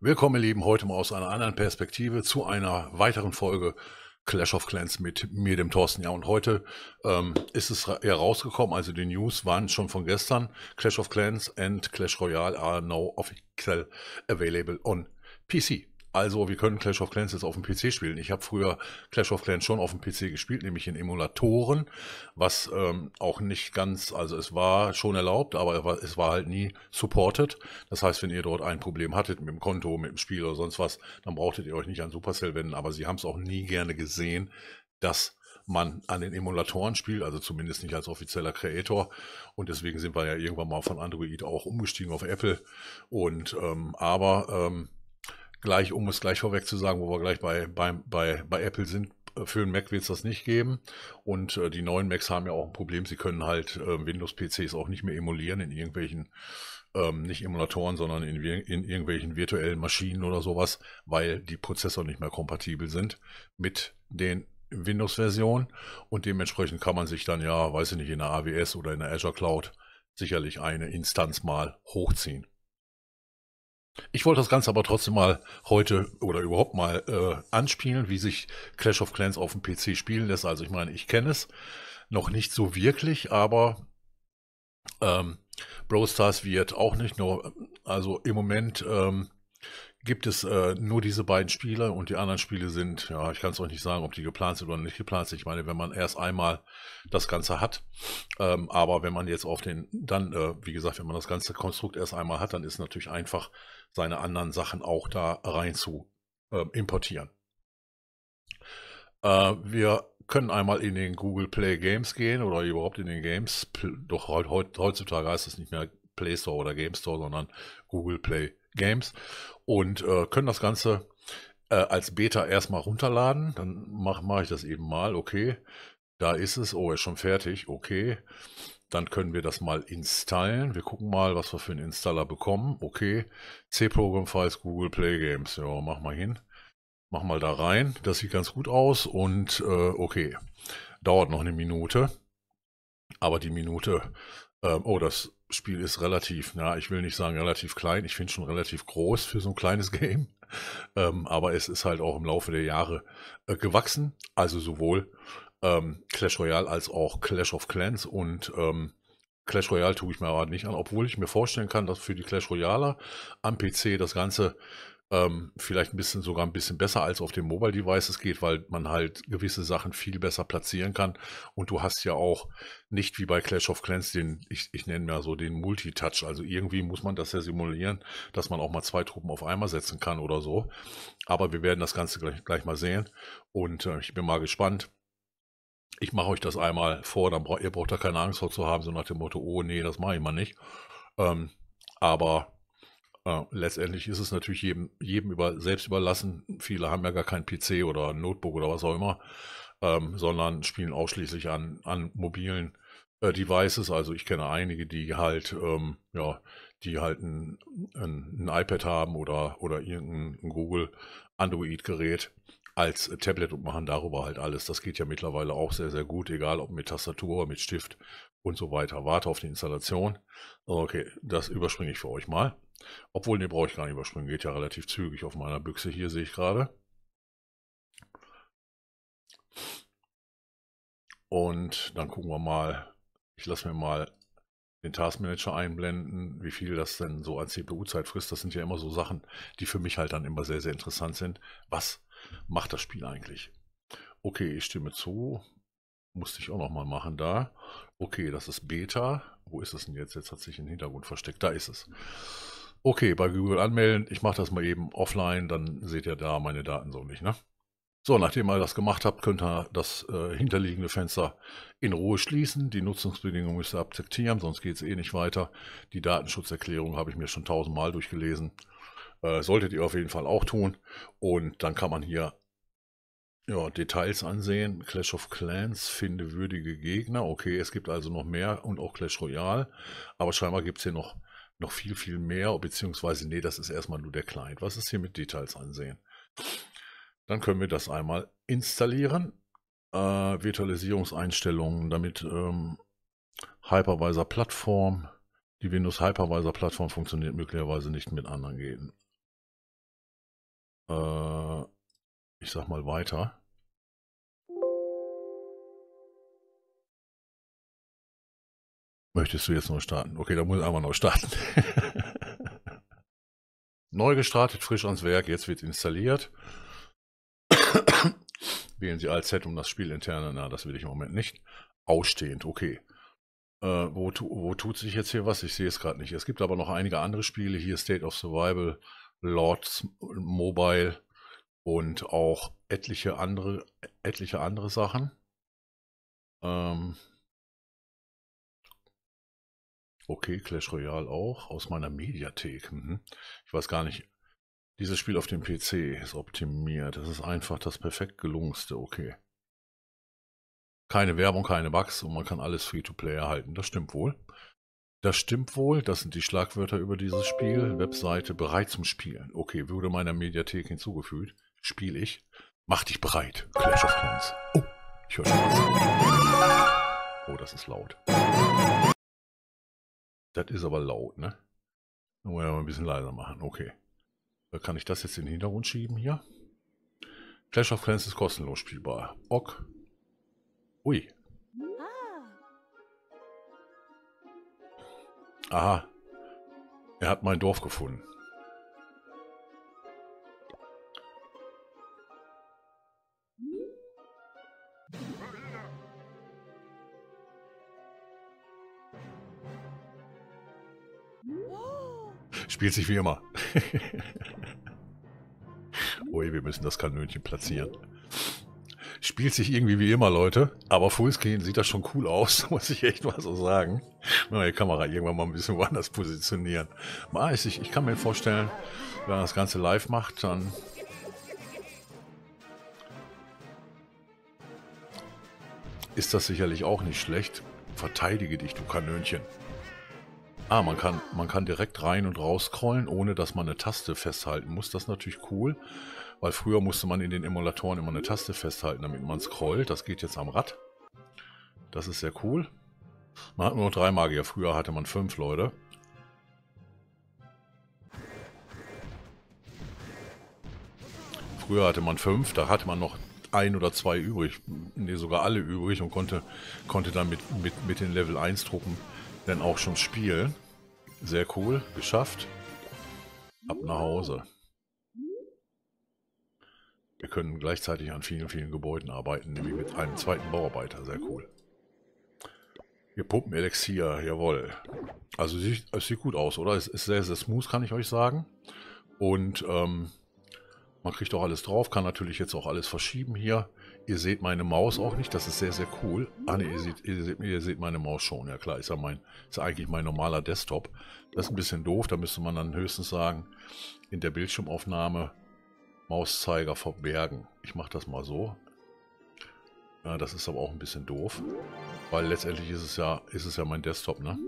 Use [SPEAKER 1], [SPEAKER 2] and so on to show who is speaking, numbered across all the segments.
[SPEAKER 1] Willkommen, ihr Lieben, heute mal aus einer anderen Perspektive zu einer weiteren Folge Clash of Clans mit mir, dem Thorsten. Ja, und heute ähm, ist es eher rausgekommen, also die News waren schon von gestern. Clash of Clans and Clash Royale are now officially available on PC. Also wir können Clash of Clans jetzt auf dem PC spielen. Ich habe früher Clash of Clans schon auf dem PC gespielt, nämlich in Emulatoren, was ähm, auch nicht ganz, also es war schon erlaubt, aber es war halt nie supported. Das heißt, wenn ihr dort ein Problem hattet mit dem Konto, mit dem Spiel oder sonst was, dann brauchtet ihr euch nicht an Supercell wenden, aber sie haben es auch nie gerne gesehen, dass man an den Emulatoren spielt, also zumindest nicht als offizieller Creator. Und deswegen sind wir ja irgendwann mal von Android auch umgestiegen auf Apple. Und ähm, aber ähm, gleich, um es gleich vorweg zu sagen, wo wir gleich bei, bei, bei, bei Apple sind, äh, für einen Mac wird es das nicht geben. Und äh, die neuen Macs haben ja auch ein Problem, sie können halt äh, Windows-PCs auch nicht mehr emulieren in irgendwelchen, ähm, nicht Emulatoren, sondern in, in irgendwelchen virtuellen Maschinen oder sowas, weil die Prozessor nicht mehr kompatibel sind mit den Windows-Versionen. Und dementsprechend kann man sich dann ja, weiß ich nicht, in der AWS oder in der Azure Cloud sicherlich eine Instanz mal hochziehen. Ich wollte das Ganze aber trotzdem mal heute oder überhaupt mal äh, anspielen, wie sich Clash of Clans auf dem PC spielen lässt. Also ich meine, ich kenne es noch nicht so wirklich, aber ähm, Brawl Stars wird auch nicht nur, also im Moment ähm, gibt es äh, nur diese beiden Spiele und die anderen Spiele sind, ja, ich kann es euch nicht sagen, ob die geplant sind oder nicht geplant sind. Ich meine, wenn man erst einmal das Ganze hat, ähm, aber wenn man jetzt auf den, dann, äh, wie gesagt, wenn man das ganze Konstrukt erst einmal hat, dann ist natürlich einfach, seine anderen Sachen auch da rein zu äh, importieren. Wir können einmal in den Google Play Games gehen oder überhaupt in den Games. Doch heutzutage heißt es nicht mehr Play Store oder Game Store, sondern Google Play Games und äh, können das Ganze äh, als Beta erstmal runterladen. Dann mache mach ich das eben mal. Okay, da ist es. Oh, ist schon fertig. Okay. Dann können wir das mal installieren. Wir gucken mal, was wir für einen Installer bekommen. Okay, C-Program Files Google Play Games. Ja, mach mal hin. Mach mal da rein. Das sieht ganz gut aus. Und äh, okay, dauert noch eine Minute. Aber die Minute, äh, oh, das Spiel ist relativ, ja, ich will nicht sagen relativ klein, ich finde schon relativ groß für so ein kleines Game. Ähm, aber es ist halt auch im Laufe der Jahre äh, gewachsen. Also sowohl ähm, Clash Royale als auch Clash of Clans und ähm, Clash Royale tue ich mir aber nicht an, obwohl ich mir vorstellen kann, dass für die Clash Royale am PC das Ganze ähm, vielleicht ein bisschen sogar ein bisschen besser als auf den Mobile Devices geht, weil man halt gewisse Sachen viel besser platzieren kann. Und du hast ja auch nicht wie bei Clash of Clans den, ich, ich nenne mal so den Multitouch. Also irgendwie muss man das ja simulieren, dass man auch mal zwei Truppen auf einmal setzen kann oder so. Aber wir werden das Ganze gleich, gleich mal sehen. Und äh, ich bin mal gespannt. Ich mache euch das einmal vor, dann bra ihr braucht da keine Angst vor zu haben, so nach dem Motto, oh nee, das mache ich mal nicht. Ähm, aber äh, letztendlich ist es natürlich jedem, jedem über, selbst überlassen. Viele haben ja gar kein PC oder Notebook oder was auch immer, ähm, sondern spielen ausschließlich an, an mobilen äh, Devices. Also ich kenne einige, die halt, ähm, ja, die halt ein, ein, ein, iPad haben oder, oder irgendein Google Android-Gerät als Tablet und machen darüber halt alles. Das geht ja mittlerweile auch sehr, sehr gut, egal ob mit Tastatur, mit Stift und so weiter. Warte auf die Installation. Okay, das überspringe ich für euch mal. Obwohl, ne, brauche ich gar nicht überspringen. Geht ja relativ zügig auf meiner Büchse hier, sehe ich gerade. Und dann gucken wir mal. Ich lasse mir mal den Taskmanager einblenden, wie viel das denn so an CPU-Zeit frisst. Das sind ja immer so Sachen, die für mich halt dann immer sehr, sehr interessant sind. Was macht das Spiel eigentlich? Okay, ich stimme zu. Musste ich auch nochmal machen da. Okay, das ist Beta. Wo ist es denn jetzt? Jetzt hat sich im Hintergrund versteckt. Da ist es. Okay, bei Google anmelden. Ich mache das mal eben offline, dann seht ihr da meine Daten so nicht. Ne? So, nachdem ihr das gemacht habt, könnt ihr das äh, hinterliegende Fenster in Ruhe schließen. Die Nutzungsbedingungen müsst ihr akzeptieren, sonst geht es eh nicht weiter. Die Datenschutzerklärung habe ich mir schon tausendmal durchgelesen. Äh, solltet ihr auf jeden Fall auch tun. Und dann kann man hier ja, Details ansehen. Clash of Clans, finde würdige Gegner. Okay, es gibt also noch mehr und auch Clash Royale. Aber scheinbar gibt es hier noch noch viel, viel mehr, beziehungsweise, nee, das ist erstmal nur der Client. Was ist hier mit Details ansehen? Dann können wir das einmal installieren. Äh, Virtualisierungseinstellungen, damit ähm, Hypervisor Plattform. Die Windows Hypervisor Plattform funktioniert möglicherweise nicht mit anderen Geräten. Äh, ich sag mal weiter. Möchtest du jetzt neu starten? Okay, da muss ich einmal neu starten. neu gestartet, frisch ans Werk, jetzt wird installiert. Wählen Sie Alt-Z um das Spiel interne, na, das will ich im Moment nicht. Ausstehend, okay. Äh, wo, wo tut sich jetzt hier was? Ich sehe es gerade nicht. Es gibt aber noch einige andere Spiele. Hier State of Survival, Lords Mobile und auch etliche andere, etliche andere Sachen. Ähm okay, Clash Royale auch, aus meiner Mediathek. Mhm. Ich weiß gar nicht, dieses Spiel auf dem PC ist optimiert. Das ist einfach das perfekt gelungenste, okay. Keine Werbung, keine Bugs und man kann alles Free-to-Play erhalten. Das stimmt wohl. Das stimmt wohl, das sind die Schlagwörter über dieses Spiel. Webseite bereit zum Spielen. Okay, wurde meiner Mediathek hinzugefügt. Spiel ich. Mach dich bereit. Clash of Clans. Oh, ich höre schon was. Oh, das ist laut. Das ist aber laut, ne? Dann wollen wir mal ein bisschen leiser machen. Okay. Kann ich das jetzt in den Hintergrund schieben hier? Clash of Clans ist kostenlos spielbar. Ok. Ui. Aha. Er hat mein Dorf gefunden. Spielt sich wie immer. Ui, wir müssen das Kanönchen platzieren. Spielt sich irgendwie wie immer, Leute. Aber Fullscreen sieht das schon cool aus, muss ich echt mal so sagen. Neue Kamera irgendwann mal ein bisschen woanders positionieren. Mal ich, ich kann mir vorstellen, wenn man das Ganze live macht, dann ist das sicherlich auch nicht schlecht. Verteidige dich, du Kanönchen. Ah, man kann, man kann direkt rein und raus scrollen, ohne dass man eine Taste festhalten muss. Das ist natürlich cool, weil früher musste man in den Emulatoren immer eine Taste festhalten, damit man scrollt. Das geht jetzt am Rad. Das ist sehr cool. Man hat nur noch drei Magier. Früher hatte man fünf Leute. Früher hatte man fünf, da hatte man noch ein oder zwei übrig, ne sogar alle übrig und konnte, konnte dann mit, mit, mit den Level 1 Truppen dann auch schon spielen. Sehr cool, geschafft. Ab nach Hause. Wir können gleichzeitig an vielen, vielen Gebäuden arbeiten, nämlich mit einem zweiten Bauarbeiter. Sehr cool. Wir pumpen Elixier, jawohl. Also es sieht gut aus, oder? Es ist sehr, sehr smooth, kann ich euch sagen. Und ähm, man kriegt auch alles drauf, kann natürlich jetzt auch alles verschieben hier. Ihr seht meine Maus auch nicht, das ist sehr, sehr cool. Ah ne, ihr seht, ihr, seht, ihr seht meine Maus schon. Ja klar, ist ja, mein, ist eigentlich mein normaler Desktop. Das ist ein bisschen doof, da müsste man dann höchstens sagen, in der Bildschirmaufnahme Mauszeiger verbergen. Ich mache das mal so. Ja, das ist aber auch ein bisschen doof, weil letztendlich ist es ja, ist es ja mein Desktop, ne?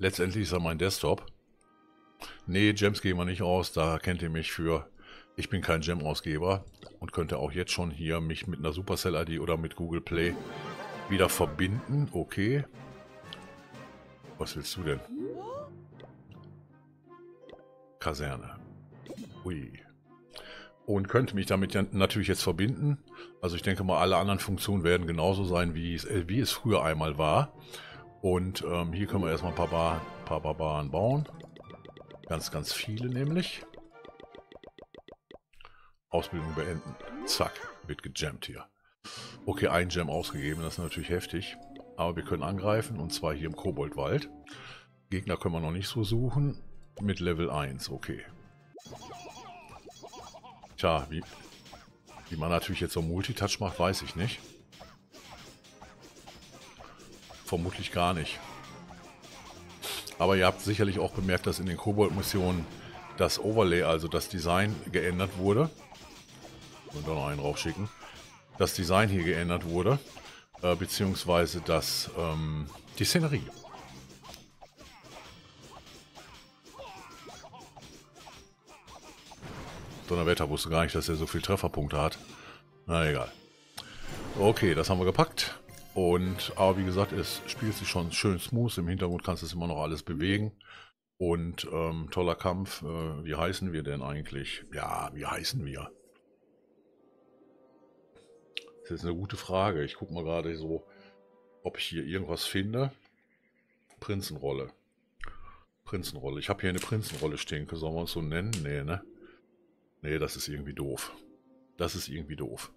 [SPEAKER 1] Letztendlich ist er mein Desktop. Nee, Gems gehen wir nicht aus, da kennt ihr mich für ich bin kein Gem-Ausgeber und könnte auch jetzt schon hier mich mit einer Supercell-ID oder mit Google Play wieder verbinden. Okay. Was willst du denn? Kaserne. Ui. Und könnte mich damit ja natürlich jetzt verbinden. Also ich denke mal, alle anderen Funktionen werden genauso sein, wie es, äh, wie es früher einmal war. Und ähm, hier können wir erstmal ein paar, Bar paar Barbaren bauen. Ganz, ganz viele nämlich. Ausbildung beenden. Zack, wird gejammt hier. Okay, ein Gem ausgegeben, das ist natürlich heftig. Aber wir können angreifen, und zwar hier im Koboldwald. Gegner können wir noch nicht so suchen. Mit Level 1, okay. Tja, wie, wie man natürlich jetzt so Multitouch macht, weiß ich nicht. Vermutlich gar nicht. Aber ihr habt sicherlich auch bemerkt, dass in den Kobold-Missionen das Overlay, also das Design, geändert wurde. Und da noch einen raufschicken. Das Design hier geändert wurde. Äh, beziehungsweise das, ähm, die Szenerie. Donnerwetter wusste gar nicht, dass er so viele Trefferpunkte hat. Na egal. Okay, das haben wir gepackt. Und, aber wie gesagt, es spielt sich schon schön smooth. Im Hintergrund kannst du es immer noch alles bewegen. Und ähm, toller Kampf. Äh, wie heißen wir denn eigentlich? Ja, wie heißen wir? Das ist eine gute Frage. Ich gucke mal gerade so, ob ich hier irgendwas finde. Prinzenrolle. Prinzenrolle. Ich habe hier eine Prinzenrolle stehen. Sollen wir uns so nennen? Nee, ne? Nee, das ist irgendwie doof. Das ist irgendwie doof.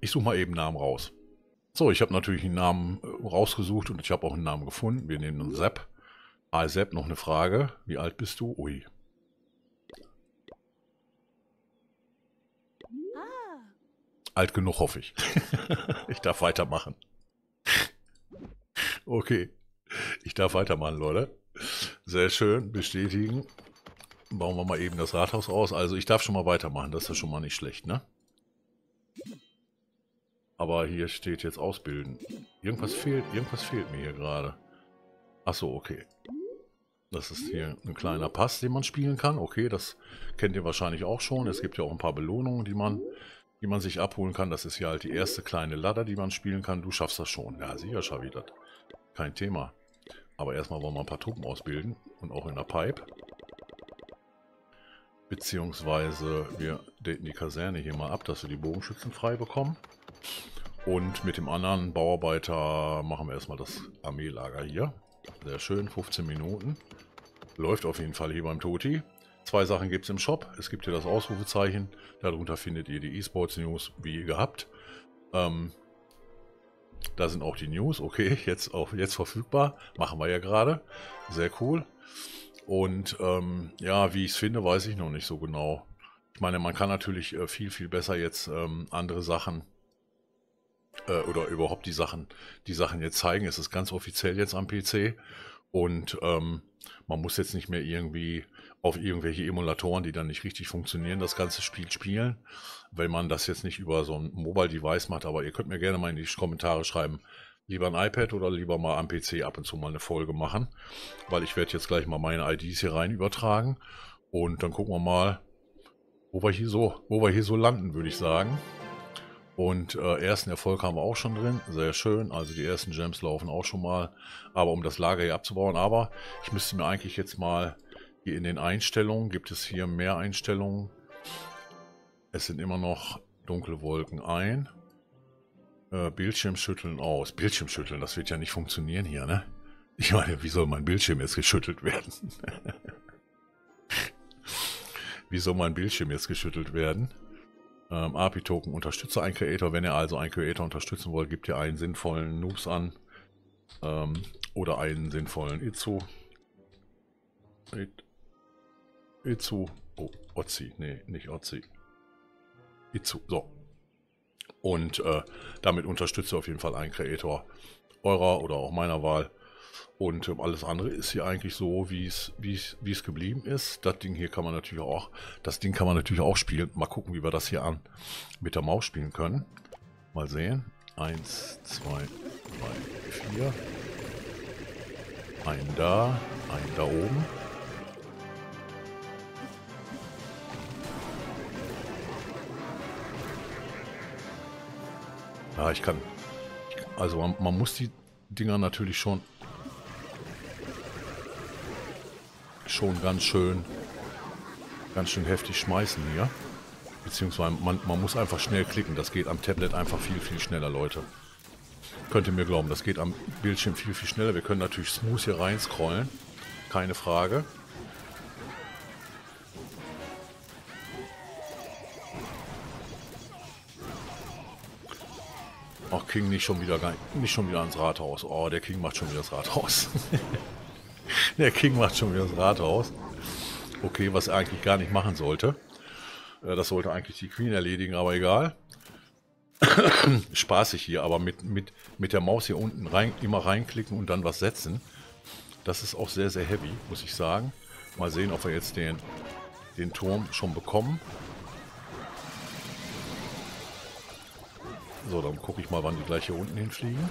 [SPEAKER 1] Ich suche mal eben Namen raus. So, ich habe natürlich einen Namen äh, rausgesucht und ich habe auch einen Namen gefunden. Wir nehmen einen Sepp. Ah, Sepp, noch eine Frage. Wie alt bist du? Ui. Alt genug, hoffe ich. ich darf weitermachen. Okay. Ich darf weitermachen, Leute. Sehr schön. Bestätigen. Bauen wir mal eben das Rathaus aus. Also ich darf schon mal weitermachen. Das ist ja schon mal nicht schlecht, ne? Aber hier steht jetzt ausbilden. Irgendwas fehlt, irgendwas fehlt mir hier gerade. Achso, okay. Das ist hier ein kleiner Pass, den man spielen kann. Okay, das kennt ihr wahrscheinlich auch schon. Es gibt ja auch ein paar Belohnungen, die man, die man sich abholen kann. Das ist ja halt die erste kleine Ladder, die man spielen kann. Du schaffst das schon. Ja, sicher schaffe ich das. Kein Thema. Aber erstmal wollen wir ein paar Truppen ausbilden. Und auch in der Pipe. Beziehungsweise wir daten die Kaserne hier mal ab, dass wir die Bogenschützen frei bekommen. Und mit dem anderen Bauarbeiter machen wir erstmal das Armeelager hier. Sehr schön, 15 Minuten. Läuft auf jeden Fall hier beim Toti. Zwei Sachen gibt es im Shop. Es gibt hier das Ausrufezeichen. Darunter findet ihr die E-Sports News wie gehabt. Ähm, da sind auch die News. Okay, jetzt auch jetzt verfügbar. Machen wir ja gerade. Sehr cool. Und ähm, ja, wie ich es finde, weiß ich noch nicht so genau. Ich meine, man kann natürlich äh, viel, viel besser jetzt ähm, andere Sachen äh, oder überhaupt die Sachen, die Sachen jetzt zeigen. Es ist ganz offiziell jetzt am PC und ähm, man muss jetzt nicht mehr irgendwie auf irgendwelche Emulatoren, die dann nicht richtig funktionieren, das ganze Spiel spielen, wenn man das jetzt nicht über so ein Mobile-Device macht. Aber ihr könnt mir gerne mal in die Kommentare schreiben, lieber ein iPad oder lieber mal am PC ab und zu mal eine Folge machen, weil ich werde jetzt gleich mal meine IDs hier rein übertragen und dann gucken wir mal, wo wir hier so, wo wir hier so landen, würde ich sagen. Und äh, ersten Erfolg haben wir auch schon drin. Sehr schön. Also die ersten Gems laufen auch schon mal. Aber um das Lager hier abzubauen. Aber ich müsste mir eigentlich jetzt mal hier in den Einstellungen, gibt es hier mehr Einstellungen. Es sind immer noch dunkle Wolken ein. Äh, Bildschirmschütteln aus. Bildschirmschütteln, das wird ja nicht funktionieren hier, ne? Ich meine, wie soll mein Bildschirm jetzt geschüttelt werden? wie soll mein Bildschirm jetzt geschüttelt werden? Ähm, API-Token unterstütze ein Creator. Wenn ihr also einen Creator unterstützen wollt, gebt ihr einen sinnvollen Noobs an. Ähm, oder einen sinnvollen Itzu. It, Itzu. Oh, Otzi. Nee, nicht Otzi. Itzu. So. Und äh, damit unterstützt ihr auf jeden Fall einen Creator eurer oder auch meiner Wahl. Und ähm, alles andere ist hier eigentlich so, wie es geblieben ist. Das Ding hier kann man natürlich auch, das Ding kann man natürlich auch spielen. Mal gucken, wie wir das hier an mit der Maus spielen können. Mal sehen. Eins, zwei, drei, vier. Ein da, ein da oben. Ja, ich kann. Also man, man muss die Dinger natürlich schon schon ganz schön, ganz schön heftig schmeißen hier. Beziehungsweise man, man muss einfach schnell klicken. Das geht am Tablet einfach viel, viel schneller, Leute. Könnt ihr mir glauben, das geht am Bildschirm viel, viel schneller. Wir können natürlich smooth hier rein scrollen. Keine Frage. Ach, King nicht schon wieder nicht schon wieder ans Rathaus. Oh, der King macht schon wieder das Rathaus. Der King macht schon wieder das Rathaus. Okay, was er eigentlich gar nicht machen sollte. Äh, das sollte eigentlich die Queen erledigen, aber egal. Spaßig hier, aber mit, mit, mit der Maus hier unten rein, immer reinklicken und dann was setzen. Das ist auch sehr, sehr heavy, muss ich sagen. Mal sehen, ob wir jetzt den, den Turm schon bekommen. So, dann gucke ich mal, wann die gleich hier unten hinfliegen.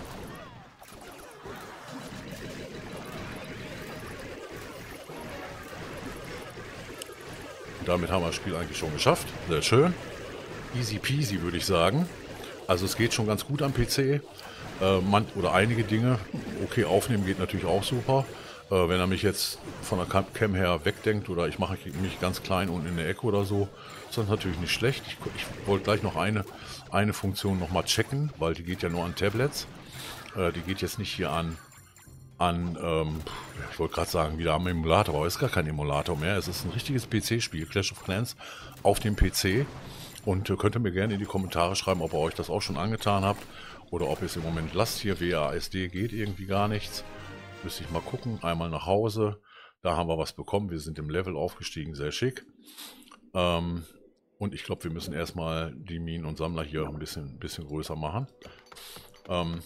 [SPEAKER 1] Damit haben wir das Spiel eigentlich schon geschafft. Sehr schön. Easy peasy, würde ich sagen. Also es geht schon ganz gut am PC. Äh, man, oder einige Dinge. Okay, aufnehmen geht natürlich auch super. Äh, wenn er mich jetzt von der Cam her wegdenkt oder ich mache mich ganz klein und in der Ecke oder so, ist das natürlich nicht schlecht. Ich, ich wollte gleich noch eine, eine Funktion nochmal checken, weil die geht ja nur an Tablets. Äh, die geht jetzt nicht hier an, an ähm, ich wollte gerade sagen, wieder am Emulator, aber es ist gar kein Emulator mehr. Es ist ein richtiges PC-Spiel, Clash of Clans auf dem PC. Und äh, könnt ihr mir gerne in die Kommentare schreiben, ob ihr euch das auch schon angetan habt oder ob ihr es im Moment lasst. Hier WASD geht irgendwie gar nichts. Müsste ich mal gucken. Einmal nach Hause. Da haben wir was bekommen. Wir sind im Level aufgestiegen. Sehr schick. Ähm, und ich glaube, wir müssen erstmal die Minen und Sammler hier ein bisschen, bisschen größer machen. Ähm,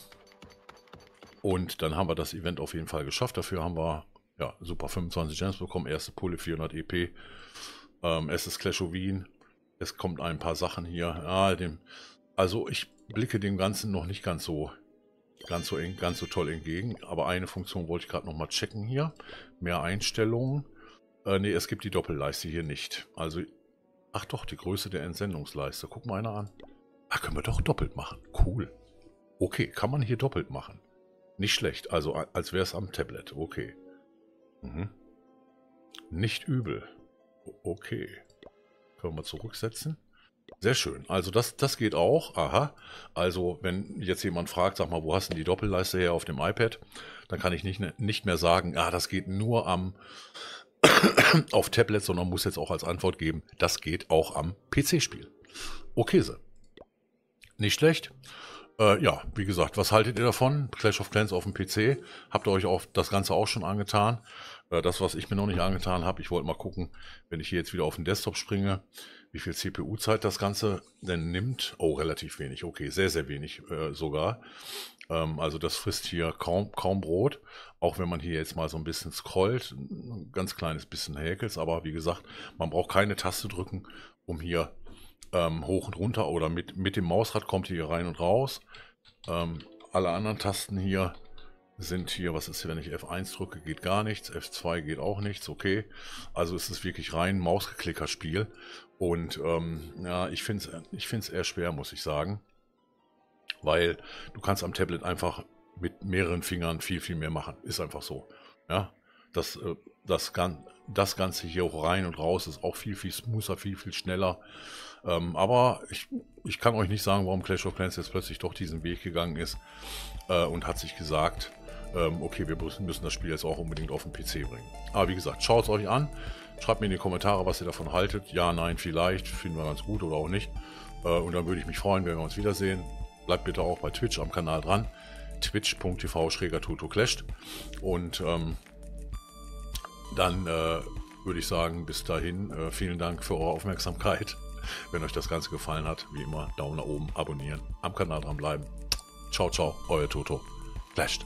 [SPEAKER 1] und dann haben wir das Event auf jeden Fall geschafft. Dafür haben wir ja, super 25 Gems bekommen. Erste Pulle 400 EP. Ähm, es ist Clash of Wien. Es kommt ein paar Sachen hier. Ah, dem, also ich blicke dem Ganzen noch nicht ganz so ganz so, ganz so toll entgegen. Aber eine Funktion wollte ich gerade noch mal checken hier. Mehr Einstellungen. Äh, ne, es gibt die Doppelleiste hier nicht. Also, ach doch, die Größe der Entsendungsleiste. Guck mal einer an. Ach, können wir doch doppelt machen. Cool. Okay, kann man hier doppelt machen. Nicht schlecht. Also, als wäre es am Tablet. Okay. Mhm. Nicht übel. Okay. Können wir zurücksetzen. Sehr schön. Also das, das geht auch. Aha. Also wenn jetzt jemand fragt, sag mal, wo hast du die Doppelleiste her auf dem iPad? Dann kann ich nicht, nicht mehr sagen, ah, das geht nur am auf Tablet, sondern muss jetzt auch als Antwort geben, das geht auch am PC-Spiel. Okay, so. Nicht schlecht. Äh, ja, wie gesagt, was haltet ihr davon? Clash of Clans auf dem PC. Habt ihr euch auch das Ganze auch schon angetan? Äh, das, was ich mir noch nicht angetan habe, ich wollte mal gucken, wenn ich hier jetzt wieder auf den Desktop springe, wie viel CPU-Zeit das Ganze denn nimmt. Oh, relativ wenig. Okay, sehr, sehr wenig äh, sogar. Ähm, also das frisst hier kaum, kaum Brot. Auch wenn man hier jetzt mal so ein bisschen scrollt, ein ganz kleines bisschen häkelt. Aber wie gesagt, man braucht keine Taste drücken, um hier ähm, hoch und runter oder mit, mit dem Mausrad kommt hier rein und raus. Ähm, alle anderen Tasten hier sind hier, was ist hier, wenn ich F1 drücke, geht gar nichts, F2 geht auch nichts, okay. Also es ist wirklich rein Mausgeklicker-Spiel und ähm, ja, ich finde es ich find's eher schwer, muss ich sagen, weil du kannst am Tablet einfach mit mehreren Fingern viel, viel mehr machen, ist einfach so, ja. Das, äh, das, das Ganze hier auch rein und raus ist auch viel, viel smoother, viel, viel schneller. Ähm, aber ich, ich kann euch nicht sagen, warum Clash of Clans jetzt plötzlich doch diesen Weg gegangen ist äh, und hat sich gesagt, ähm, okay, wir müssen, das Spiel jetzt auch unbedingt auf den PC bringen. Aber wie gesagt, schaut es euch an. Schreibt mir in die Kommentare, was ihr davon haltet. Ja, nein, vielleicht. Finden wir ganz gut oder auch nicht. Äh, und dann würde ich mich freuen, wenn wir uns wiedersehen. Bleibt bitte auch bei Twitch am Kanal dran. twitch.tv schräger clasht. Und ähm, dann äh, würde ich sagen, bis dahin, äh, vielen Dank für eure Aufmerksamkeit. Wenn euch das Ganze gefallen hat, wie immer, Daumen nach oben, abonnieren, am Kanal dranbleiben. Ciao, ciao, euer Toto. Clasht.